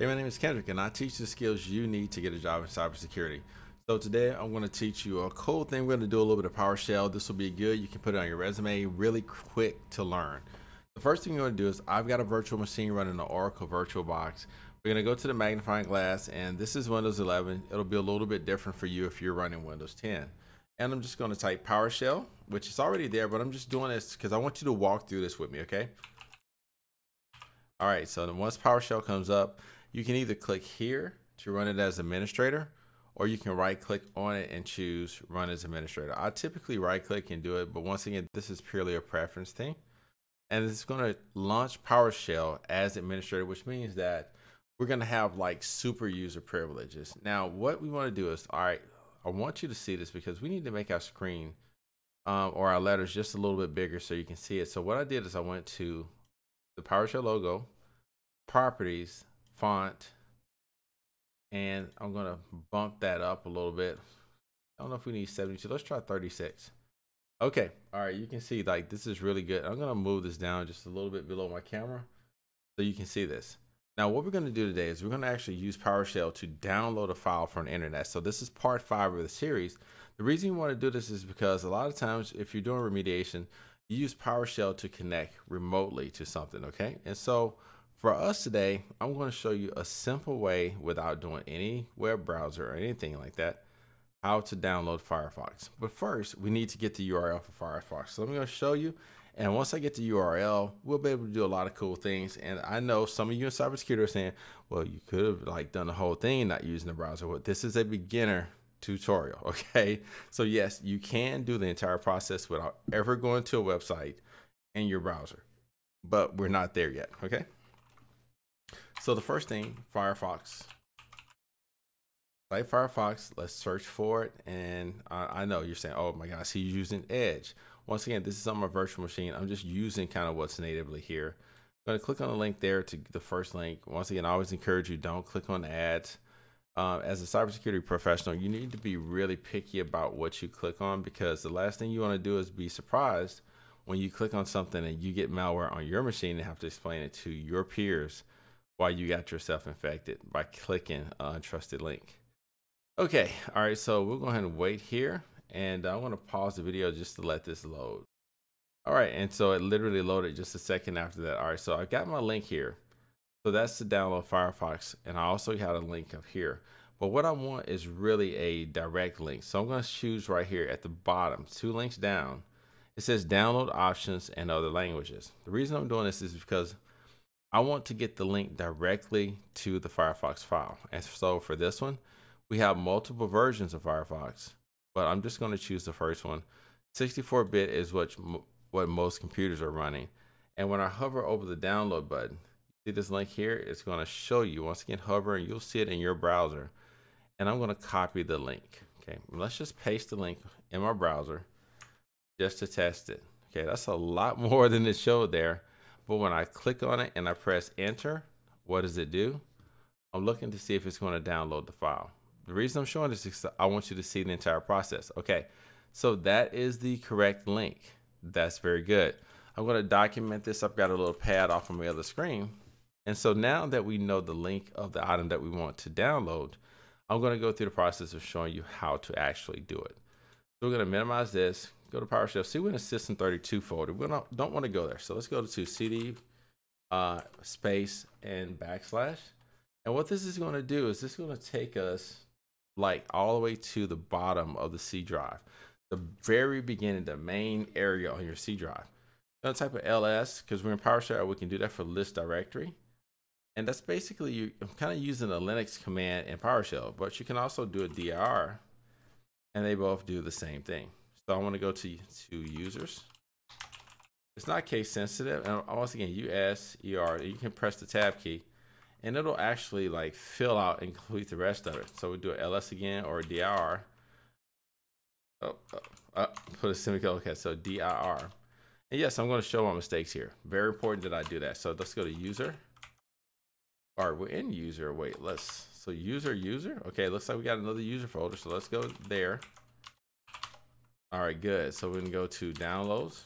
Hey, my name is Kendrick, and I teach the skills you need to get a job in cybersecurity. So today I'm going to teach you a cool thing. We're going to do a little bit of PowerShell. This will be good. You can put it on your resume, really quick to learn. The first thing you're going to do is I've got a virtual machine running the Oracle VirtualBox. We're going to go to the magnifying glass, and this is Windows 11. It'll be a little bit different for you if you're running Windows 10. And I'm just going to type PowerShell, which is already there, but I'm just doing this because I want you to walk through this with me, okay? All right, so once PowerShell comes up, you can either click here to run it as administrator, or you can right click on it and choose run as administrator. I typically right click and do it, but once again, this is purely a preference thing. And it's going to launch PowerShell as administrator, which means that we're going to have like super user privileges. Now, what we want to do is, all right, I want you to see this because we need to make our screen um, or our letters just a little bit bigger so you can see it. So what I did is I went to the PowerShell logo, properties, font, and I'm gonna bump that up a little bit. I don't know if we need 72. Let's try 36. Okay, all right, you can see like this is really good. I'm gonna move this down just a little bit below my camera so you can see this. Now what we're gonna do today is we're gonna actually use PowerShell to download a file from the internet. So this is part five of the series. The reason you wanna do this is because a lot of times if you're doing remediation, you use PowerShell to connect remotely to something, okay? And so for us today, I'm going to show you a simple way without doing any web browser or anything like that, how to download Firefox. But first, we need to get the URL for Firefox. So I'm going to show you. And once I get the URL, we'll be able to do a lot of cool things. And I know some of you in cybersecurity are saying, well, you could have like done the whole thing not using the browser. Well, this is a beginner tutorial. Okay. So yes, you can do the entire process without ever going to a website in your browser, but we're not there yet. Okay. So the first thing, Firefox. Like Firefox, let's search for it. And I, I know you're saying, oh my gosh, he's using Edge. Once again, this is on my virtual machine. I'm just using kind of what's natively here. I'm going to click on the link there to the first link. Once again, I always encourage you, don't click on ads. Um, as a cybersecurity professional, you need to be really picky about what you click on because the last thing you want to do is be surprised when you click on something and you get malware on your machine and have to explain it to your peers why you got yourself infected by clicking uh, untrusted link. Okay, all right, so we'll go ahead and wait here and I want to pause the video just to let this load. All right, and so it literally loaded just a second after that. All right, so I've got my link here. So that's to download Firefox, and I also got a link up here. But what I want is really a direct link. So I'm gonna choose right here at the bottom, two links down. It says download options and other languages. The reason I'm doing this is because I want to get the link directly to the Firefox file. And so for this one, we have multiple versions of Firefox, but I'm just going to choose the first one. 64-bit is what, what most computers are running. And when I hover over the download button, see this link here? It's going to show you, once again, hover and you'll see it in your browser. And I'm going to copy the link. Okay, let's just paste the link in my browser just to test it. Okay, that's a lot more than it showed there. But when I click on it and I press enter, what does it do? I'm looking to see if it's going to download the file. The reason I'm showing this is I want you to see the entire process. Okay, so that is the correct link. That's very good. I'm going to document this. I've got a little pad off on my other screen. And so now that we know the link of the item that we want to download, I'm going to go through the process of showing you how to actually do it. So we're going to minimize this, go to PowerShell. See, we're in a System32 folder. We don't, don't want to go there. So let's go to CD uh, space and backslash. And what this is going to do is this is going to take us like all the way to the bottom of the C drive, the very beginning, the main area on your C drive. To type of ls because we're in PowerShell. We can do that for list directory. And that's basically you. I'm kind of using a Linux command in PowerShell, but you can also do a dir, and they both do the same thing. So I want to go to, to users. It's not case sensitive. And once again, US, ER, you can press the tab key and it'll actually like fill out and complete the rest of it. So we do LS again or DIR. Oh, oh, oh, put a semicolon. Okay, so DIR. And yes, I'm going to show my mistakes here. Very important that I do that. So let's go to user. All right, we're in user. Wait, let's, so user, user. Okay, looks like we got another user folder. So let's go there. All right, good. So we're gonna go to downloads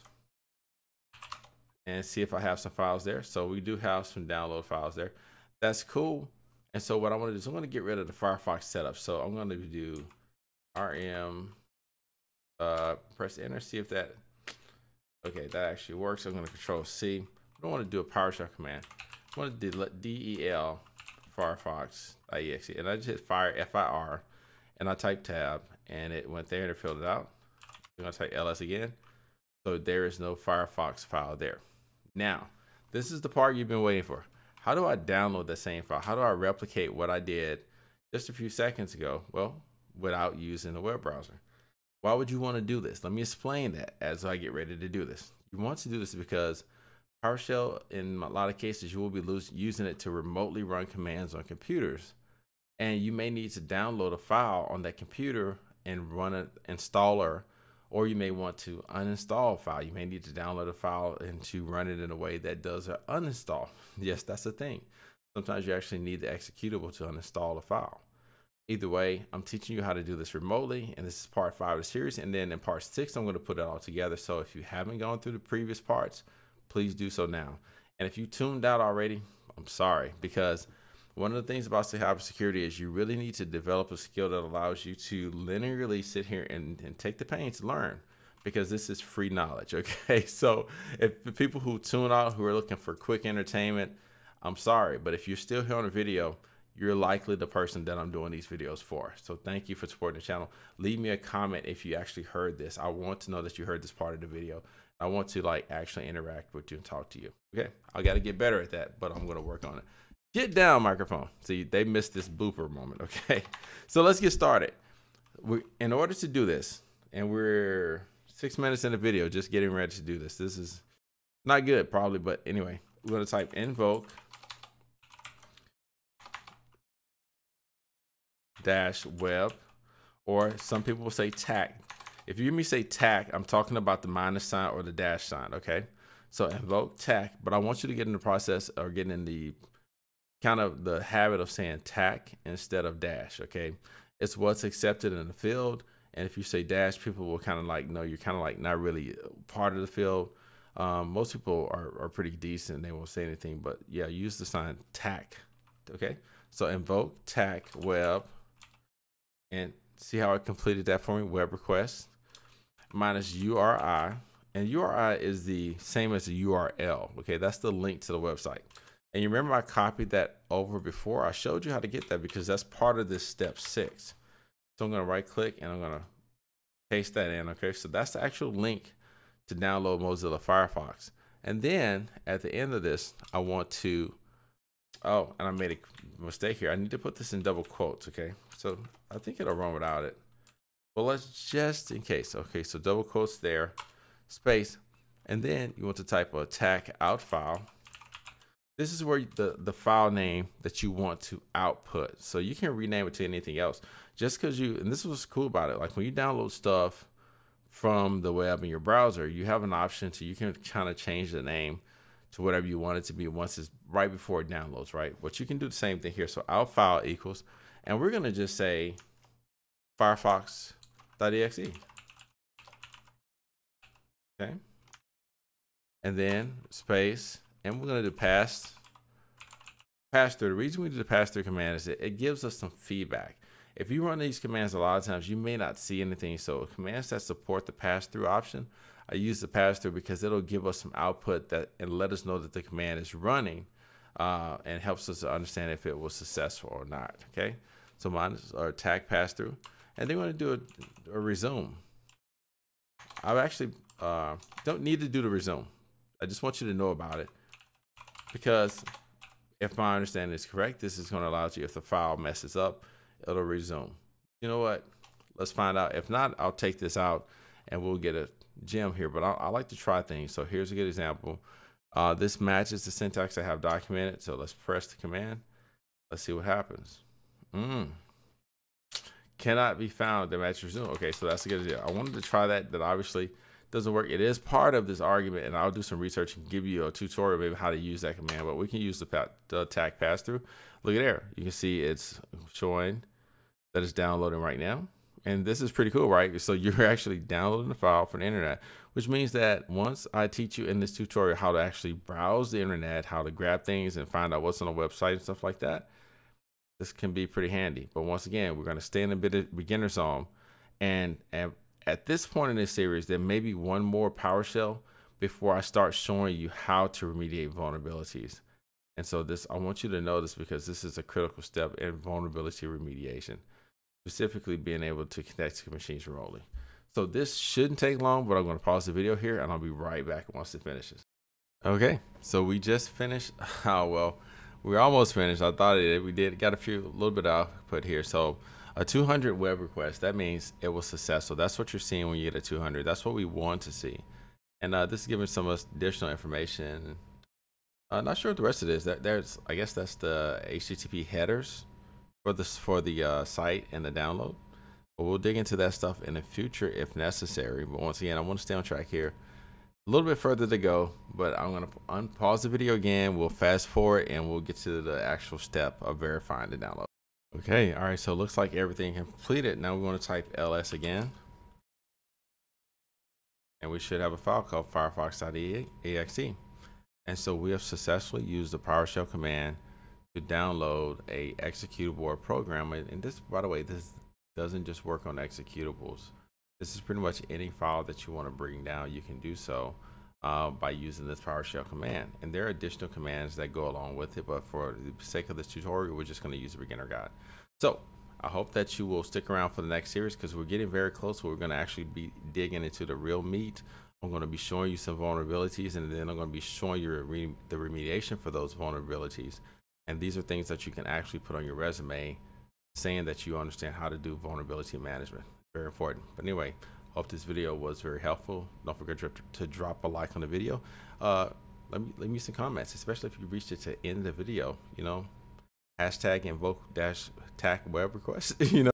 and see if I have some files there. So we do have some download files there. That's cool. And so what I want to do is I'm going to get rid of the Firefox setup. So I'm going to do rm, uh, press enter, see if that, okay, that actually works. I'm going to control C. I don't want to do a PowerShell command. I want to do del Firefox.exe. And I just hit fire F-I-R and I type tab and it went there and it filled it out. I'm going to type ls again. So there is no Firefox file there. Now, this is the part you've been waiting for. How do I download the same file? How do I replicate what I did just a few seconds ago? Well, without using the web browser. Why would you want to do this? Let me explain that as I get ready to do this. You want to do this because PowerShell, in a lot of cases, you will be using it to remotely run commands on computers. And you may need to download a file on that computer and run an installer or you may want to uninstall a file. You may need to download a file and to run it in a way that does an uninstall. Yes, that's a thing. Sometimes you actually need the executable to uninstall a file. Either way, I'm teaching you how to do this remotely, and this is part five of the series. And then in part six, I'm going to put it all together. So if you haven't gone through the previous parts, please do so now. And if you tuned out already, I'm sorry because one of the things about cybersecurity is you really need to develop a skill that allows you to linearly sit here and, and take the pain to learn because this is free knowledge. Okay. So if the people who tune out who are looking for quick entertainment, I'm sorry, but if you're still here on a video, you're likely the person that I'm doing these videos for. So thank you for supporting the channel. Leave me a comment if you actually heard this. I want to know that you heard this part of the video. I want to like actually interact with you and talk to you. Okay. I got to get better at that, but I'm going to work on it. Get down, microphone. See, they missed this blooper moment. Okay, so let's get started. We, in order to do this, and we're six minutes in the video, just getting ready to do this. This is not good, probably, but anyway, we're gonna type invoke dash web, or some people will say tac. If you hear me say tac, I'm talking about the minus sign or the dash sign. Okay, so invoke tac, but I want you to get in the process or get in the kind of the habit of saying tac instead of dash. Okay. It's what's accepted in the field. And if you say dash, people will kind of like, no, you're kind of like not really part of the field. Um, most people are, are pretty decent. They won't say anything, but yeah, use the sign tac. Okay. So invoke tac web and see how it completed that for me. Web request minus URI. And URI is the same as the URL. Okay. That's the link to the website. And you remember I copied that over before? I showed you how to get that because that's part of this step six. So I'm going to right click and I'm going to paste that in. Okay, so that's the actual link to download Mozilla Firefox. And then at the end of this, I want to, oh, and I made a mistake here. I need to put this in double quotes. Okay, so I think it'll run without it. But let's just in case. Okay, so double quotes there, space. And then you want to type a out file this is where the, the file name that you want to output. So you can rename it to anything else. Just because you, and this was cool about it, like when you download stuff from the web in your browser, you have an option to, you can kind of change the name to whatever you want it to be once it's right before it downloads, right? But you can do the same thing here. So out file equals, and we're going to just say firefox.exe. Okay. And then space and we're going to do pass pass through. The reason we do the pass through command is it gives us some feedback. If you run these commands a lot of times, you may not see anything. So commands that support the pass through option, I use the pass through because it'll give us some output that and let us know that the command is running uh, and helps us to understand if it was successful or not. Okay, so mine is our tac pass through, and then we're to do a, a resume. I actually uh, don't need to do the resume. I just want you to know about it because if my understanding is correct, this is going to allow you, if the file messes up, it'll resume. You know what? Let's find out. If not, I'll take this out and we'll get a gem here. But I, I like to try things. So here's a good example. Uh, this matches the syntax I have documented. So let's press the command. Let's see what happens. Mm. Cannot be found The match resume. Okay, so that's a good idea. I wanted to try that. but obviously doesn't work. It is part of this argument, and I'll do some research and give you a tutorial maybe how to use that command. But we can use the, pat, the tac pass through. Look at there. You can see it's showing that it's downloading right now. And this is pretty cool, right? So you're actually downloading the file from the internet, which means that once I teach you in this tutorial how to actually browse the internet, how to grab things and find out what's on a website and stuff like that, this can be pretty handy. But once again, we're going to stay in a bit of beginner zone. And, and at this point in this series, there may be one more PowerShell before I start showing you how to remediate vulnerabilities. And so this, I want you to know this because this is a critical step in vulnerability remediation, specifically being able to connect to machines remotely. So this shouldn't take long, but I'm going to pause the video here and I'll be right back once it finishes. Okay, so we just finished. Oh, well, we're almost finished. I thought it, we did got a few, a little bit of output here. So a 200 web request, that means it was successful. That's what you're seeing when you get a 200. That's what we want to see. And uh, this is giving some additional information. Uh, not sure what the rest of it is. That there's, I guess that's the HTTP headers for this for the uh, site and the download. But we'll dig into that stuff in the future if necessary. But once again, I want to stay on track here. A little bit further to go, but I'm going to unpause the video again. We'll fast forward and we'll get to the actual step of verifying the download. Okay, all right, so it looks like everything completed. Now we're going to type ls again. And we should have a file called firefox.exe. And so we have successfully used the PowerShell command to download a executable or program. And this, by the way, this doesn't just work on executables. This is pretty much any file that you want to bring down, you can do so uh, by using this PowerShell command. And there are additional commands that go along with it, but for the sake of this tutorial, we're just going to use the beginner guide. So I hope that you will stick around for the next series because we're getting very close. We're going to actually be digging into the real meat. I'm going to be showing you some vulnerabilities and then I'm going to be showing you the remediation for those vulnerabilities. And these are things that you can actually put on your resume saying that you understand how to do vulnerability management. Very important. But anyway, hope this video was very helpful. Don't forget to, to drop a like on the video. Uh, let me leave me some comments, especially if you reached it to end the video. You know, hashtag invoke dash tac web request. you know.